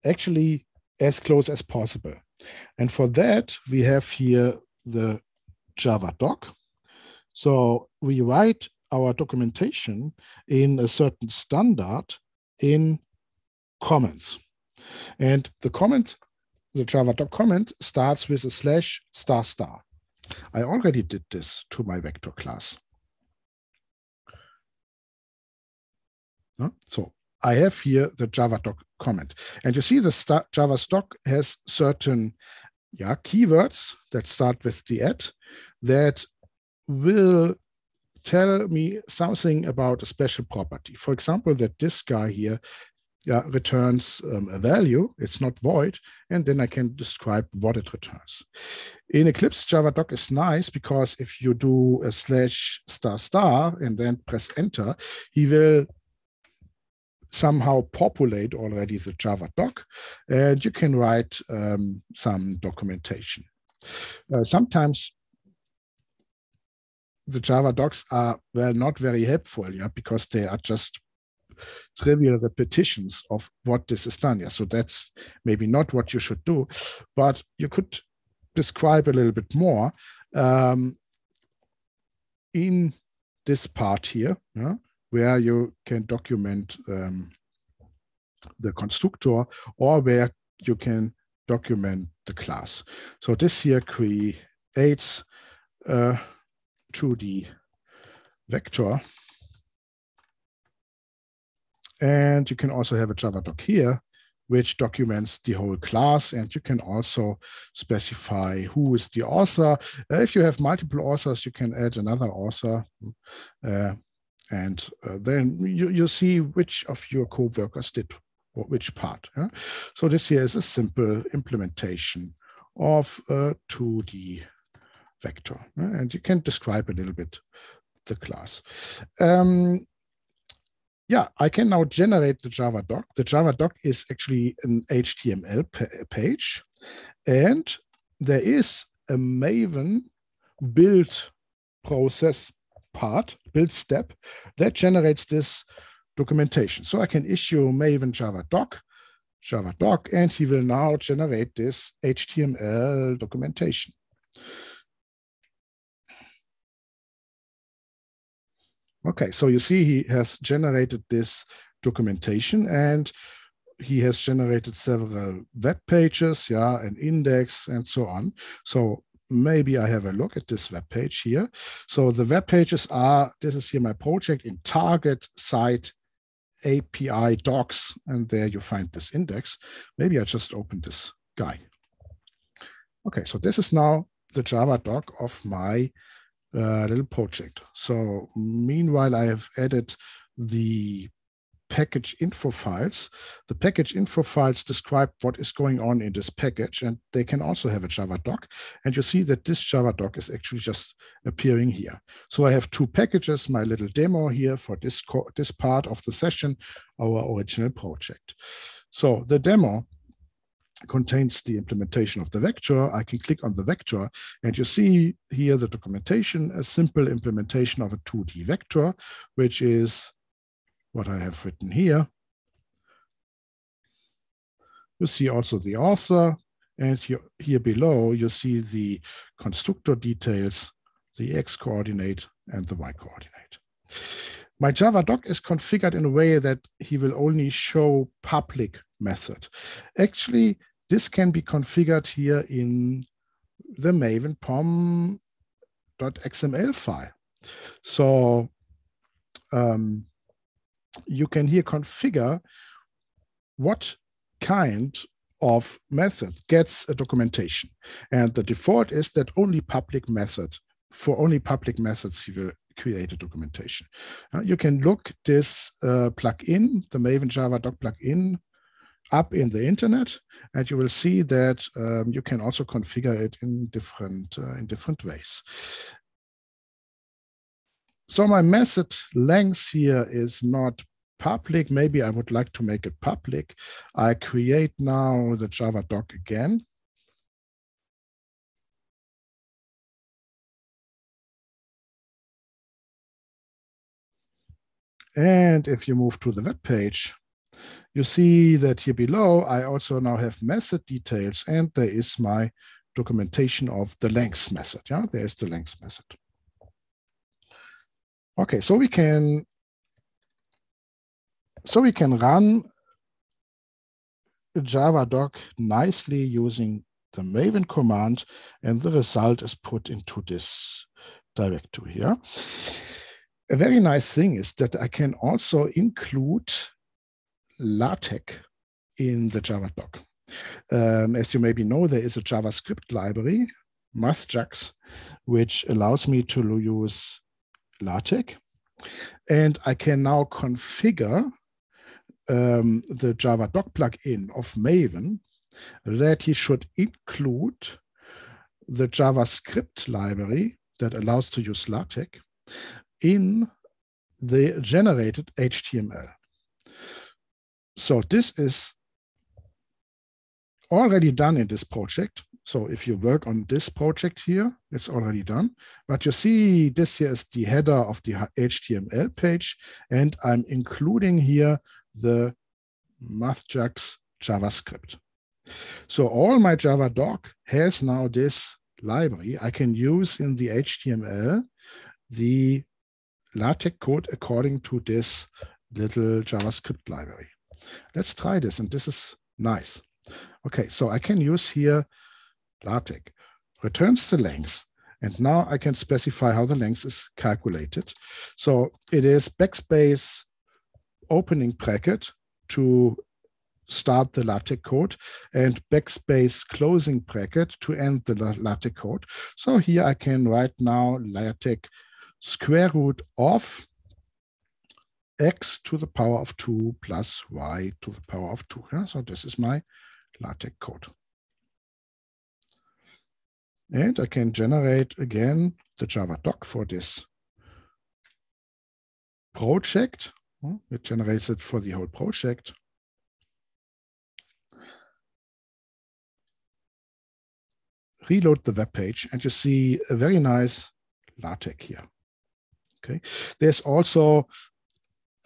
Actually, as close as possible. And for that, we have here the JavaDoc. So we write our documentation in a certain standard in comments. And the comment, the JavaDoc comment starts with a slash star star. I already did this to my vector class. So I have here the JavaDoc comment. And you see the JavaDoc has certain yeah, keywords that start with the at that will tell me something about a special property. For example, that this guy here yeah, returns um, a value, it's not void, and then I can describe what it returns. In Eclipse, JavaDoc is nice because if you do a slash star star and then press enter, he will somehow populate already the JavaDoc, and you can write um, some documentation. Uh, sometimes the JavaDocs are well not very helpful, yeah, because they are just trivial repetitions of what this is done. Yeah, so that's maybe not what you should do, but you could describe a little bit more um, in this part here, yeah, where you can document um, the constructor or where you can document the class. So this here creates a 2D vector and you can also have a JavaDoc here, which documents the whole class. And you can also specify who is the author. Uh, if you have multiple authors, you can add another author. Uh, and uh, then you, you see which of your co-workers did which part. Yeah? So this here is a simple implementation of a 2D vector. Yeah? And you can describe a little bit the class. Um, yeah, I can now generate the JavaDoc. The JavaDoc is actually an HTML page. And there is a Maven build process part, build step that generates this documentation. So I can issue Maven JavaDoc, Java doc, and he will now generate this HTML documentation. Okay, so you see he has generated this documentation and he has generated several web pages, yeah, an index and so on. So maybe I have a look at this web page here. So the web pages are, this is here my project in target site API docs, and there you find this index. Maybe I just open this guy. Okay, so this is now the JavaDoc of my uh, little project. So meanwhile, I have added the package info files. The package info files describe what is going on in this package, and they can also have a JavaDoc. And you see that this JavaDoc is actually just appearing here. So I have two packages, my little demo here for this, this part of the session, our original project. So the demo contains the implementation of the vector. I can click on the vector and you see here the documentation, a simple implementation of a 2D vector, which is what I have written here. You see also the author and here, here below you see the constructor details, the x coordinate and the y coordinate. My JavaDoc is configured in a way that he will only show public method. Actually, this can be configured here in the Maven pom.xml file. So um, you can here configure what kind of method gets a documentation. And the default is that only public method for only public methods you will create a documentation. Uh, you can look this uh, plugin, the Maven JavaDoc plugin, up in the internet, and you will see that um, you can also configure it in different uh, in different ways. So my method length here is not public. Maybe I would like to make it public. I create now the JavaDoc again. And if you move to the web page, you see that here below, I also now have method details and there is my documentation of the length method. Yeah, there's the length method. Okay, so we can so we can run JavaDoc nicely using the Maven command, and the result is put into this directory here. A very nice thing is that I can also include LaTeX in the JavaDoc. Um, as you maybe know, there is a JavaScript library, MathJax, which allows me to use LaTeX. And I can now configure um, the JavaDoc plugin of Maven that he should include the JavaScript library that allows to use LaTeX in the generated HTML. So this is already done in this project. So if you work on this project here, it's already done. But you see this here is the header of the HTML page, and I'm including here the MathJax JavaScript. So all my JavaDoc has now this library. I can use in the HTML the LaTeX code according to this little JavaScript library. Let's try this, and this is nice. Okay, so I can use here LaTeX, returns the length, and now I can specify how the length is calculated. So it is backspace opening bracket to start the LaTeX code and backspace closing bracket to end the LaTeX code. So here I can write now LaTeX square root of x to the power of 2 plus y to the power of 2. Yeah? So this is my LaTeX code. And I can generate again the JavaDoc for this project. Hmm? It generates it for the whole project. Reload the web page and you see a very nice LaTeX here. Okay, there's also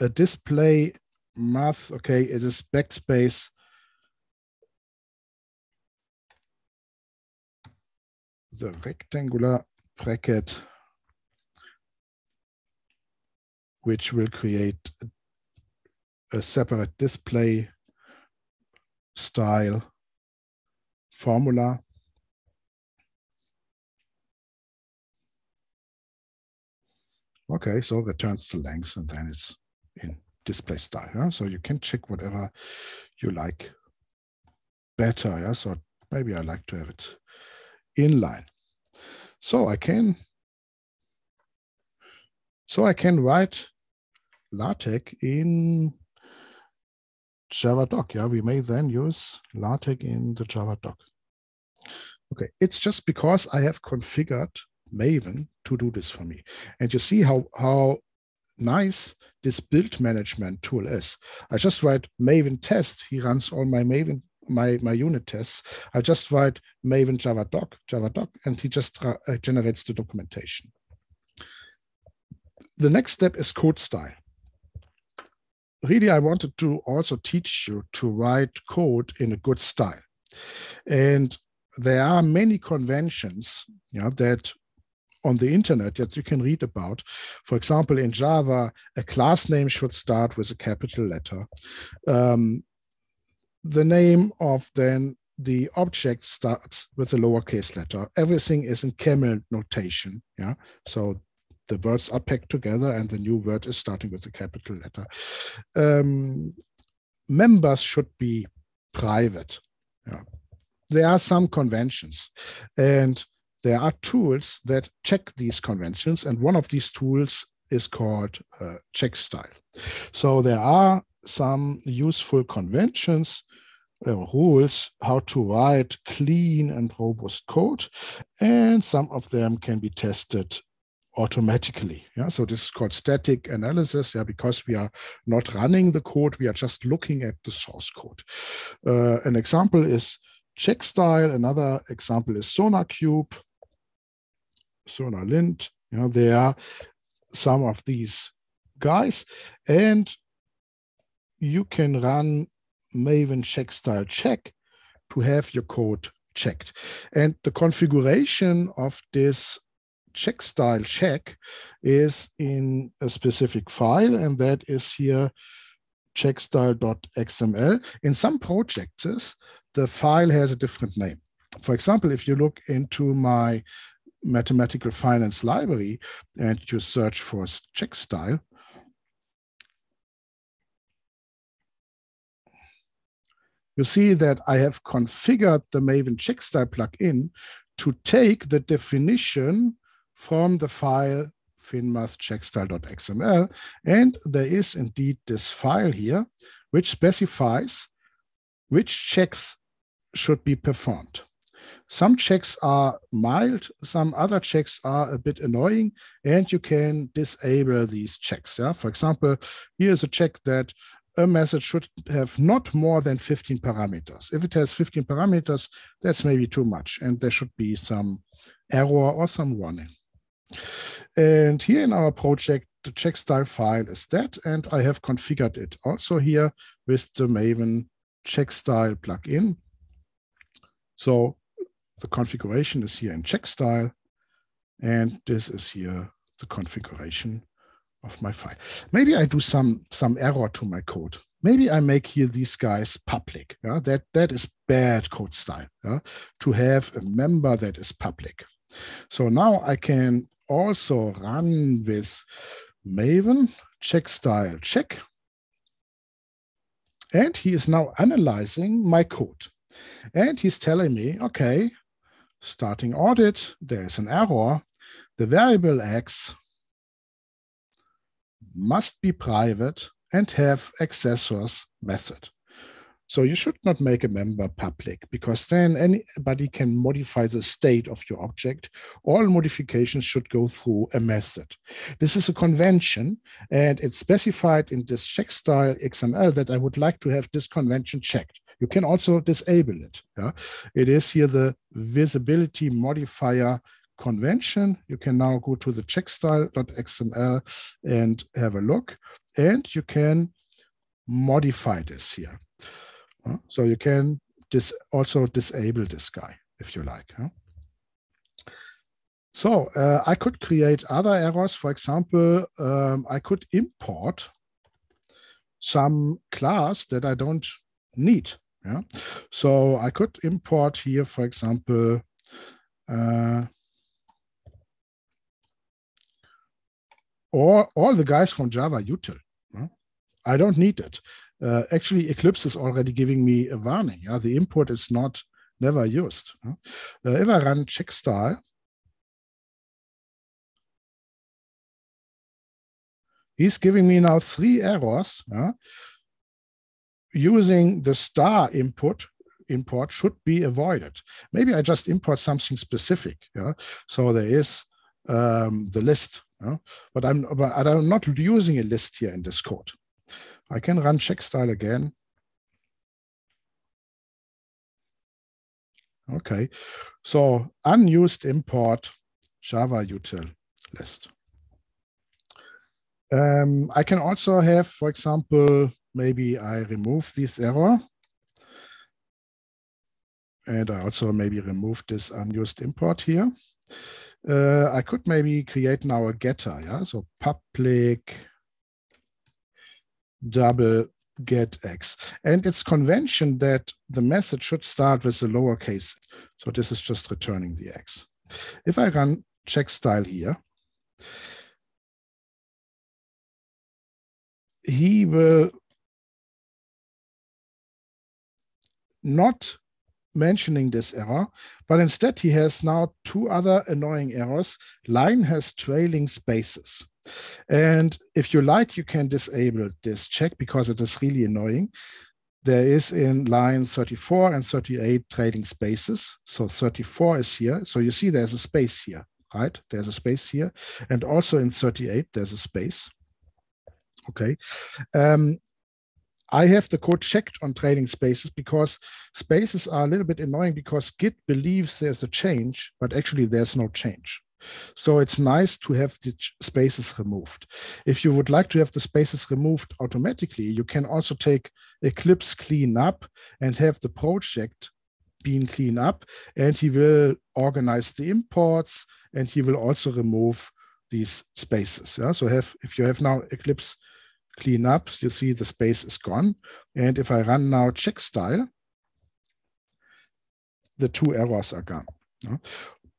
a display math. Okay, it is backspace. The rectangular bracket, which will create a separate display style formula Okay, so returns the length and then it's in display style. Yeah? So you can check whatever you like better. Yeah? So maybe I like to have it inline. So I can so I can write LaTeX in JavaDoc. Yeah, we may then use LaTeX in the JavaDoc. Okay, it's just because I have configured Maven to do this for me. And you see how, how nice this build management tool is. I just write Maven test. He runs all my Maven, my, my unit tests. I just write Maven JavaDoc, Java doc, and he just uh, generates the documentation. The next step is code style. Really, I wanted to also teach you to write code in a good style. And there are many conventions you know, that on the internet that you can read about. For example, in Java, a class name should start with a capital letter. Um, the name of then the object starts with a lowercase letter. Everything is in camel notation. Yeah. So the words are packed together and the new word is starting with a capital letter. Um, members should be private. Yeah. There are some conventions. And there are tools that check these conventions, and one of these tools is called uh, Checkstyle. So there are some useful conventions, uh, rules, how to write clean and robust code, and some of them can be tested automatically. Yeah, so this is called static analysis. Yeah, because we are not running the code, we are just looking at the source code. Uh, an example is Checkstyle. Another example is SonarQube, SonarLint. You know, there are some of these guys, and you can run Maven Checkstyle check to have your code checked. And the configuration of this Checkstyle check is in a specific file, and that is here checkstyle.xml. In some projects, the file has a different name. For example, if you look into my mathematical finance library and you search for Checkstyle, you see that I have configured the Maven checkstyle plugin to take the definition from the file finmathcheckstyle.xml. And there is indeed this file here, which specifies which checks should be performed. Some checks are mild, some other checks are a bit annoying, and you can disable these checks. Yeah? For example, here's a check that a method should have not more than 15 parameters. If it has 15 parameters, that's maybe too much, and there should be some error or some warning. And here in our project, the Checkstyle file is that, and I have configured it also here with the Maven Checkstyle plugin. So the configuration is here in Checkstyle, and this is here the configuration of my file. Maybe I do some some error to my code. Maybe I make here these guys public. Yeah? That that is bad code style. Yeah? To have a member that is public. So now I can also run with Maven Checkstyle check. And he is now analyzing my code. And he's telling me, okay, starting audit, there's an error. The variable x must be private and have accessors method. So you should not make a member public because then anybody can modify the state of your object. All modifications should go through a method. This is a convention and it's specified in this Checkstyle XML that I would like to have this convention checked. You can also disable it. Yeah? It is here the visibility modifier convention. You can now go to the checkstyle.xml and have a look. And you can modify this here. So you can dis also disable this guy if you like. Huh? So uh, I could create other errors. For example, um, I could import some class that I don't need. Yeah. So I could import here, for example, uh, or all the guys from Java util. Huh? I don't need it uh, actually Eclipse is already giving me a warning. Yeah, the import is not never used. Uh, if I run Checkstyle, he's giving me now three errors. Yeah? Using the star input import should be avoided. Maybe I just import something specific. Yeah, so there is um, the list. Yeah? But I'm but I'm not using a list here in this code. I can run Checkstyle again. Okay, so unused import Java util list. Um, I can also have, for example, maybe I remove this error. And I also maybe remove this unused import here. Uh, I could maybe create now a getter, yeah? So public double get x. And it's convention that the method should start with a lowercase. So this is just returning the x. If I run Checkstyle here, he will not mentioning this error, but instead he has now two other annoying errors. Line has trailing spaces. And if you like, you can disable this check because it is really annoying. There is in line 34 and 38 trailing spaces. So 34 is here. So you see there's a space here, right? There's a space here. And also in 38, there's a space. Okay. Um, I have the code checked on trailing spaces because spaces are a little bit annoying because Git believes there's a change, but actually there's no change. So it's nice to have the spaces removed. If you would like to have the spaces removed automatically, you can also take Eclipse clean up and have the project being cleaned up and he will organize the imports and he will also remove these spaces. Yeah? So have if you have now Eclipse clean up, you see the space is gone. And if I run now Checkstyle, the two errors are gone.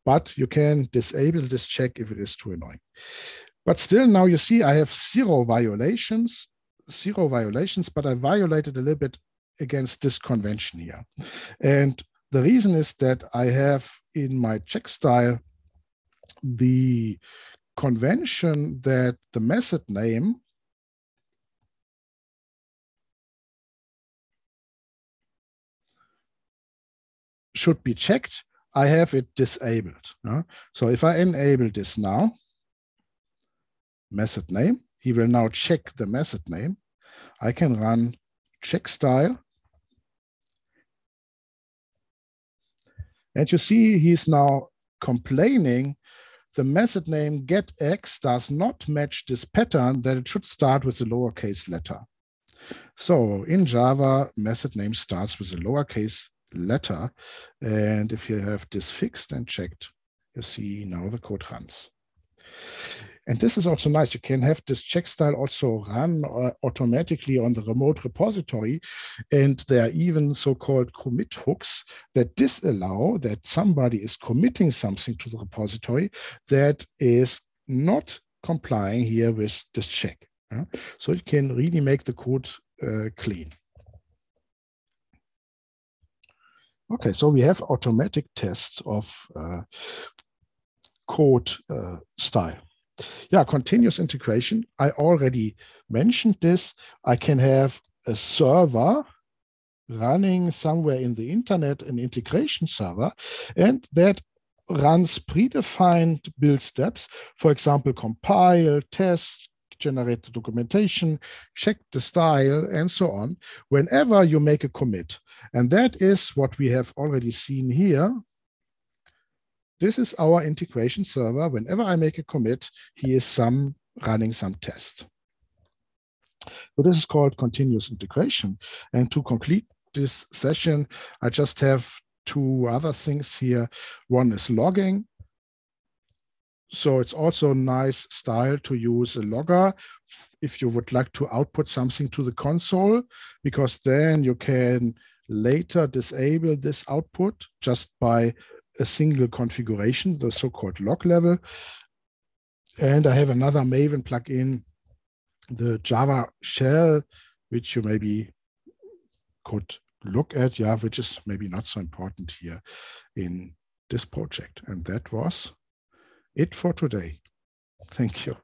But you can disable this check if it is too annoying. But still now you see I have zero violations, zero violations, but I violated a little bit against this convention here. And the reason is that I have in my Checkstyle the convention that the method name should be checked, I have it disabled. So if I enable this now, method name, he will now check the method name. I can run Checkstyle. And you see he's now complaining the method name getX does not match this pattern that it should start with a lowercase letter. So in Java, method name starts with a lowercase letter. And if you have this fixed and checked, you see now the code runs. And this is also nice. You can have this Checkstyle also run uh, automatically on the remote repository. And there are even so-called commit hooks that disallow that somebody is committing something to the repository that is not complying here with this check. So it can really make the code uh, clean. Okay, so we have automatic tests of uh, code uh, style. Yeah, continuous integration. I already mentioned this. I can have a server running somewhere in the internet, an integration server, and that runs predefined build steps, for example, compile, test, generate the documentation, check the style, and so on, whenever you make a commit. And that is what we have already seen here. This is our integration server. Whenever I make a commit, he is some running some test. So this is called continuous integration. And to complete this session, I just have two other things here. One is logging. So it's also a nice style to use a logger if you would like to output something to the console, because then you can later disable this output just by a single configuration, the so-called log level. And I have another Maven plugin, the Java shell, which you maybe could look at, yeah, which is maybe not so important here in this project. And that was it for today. Thank you.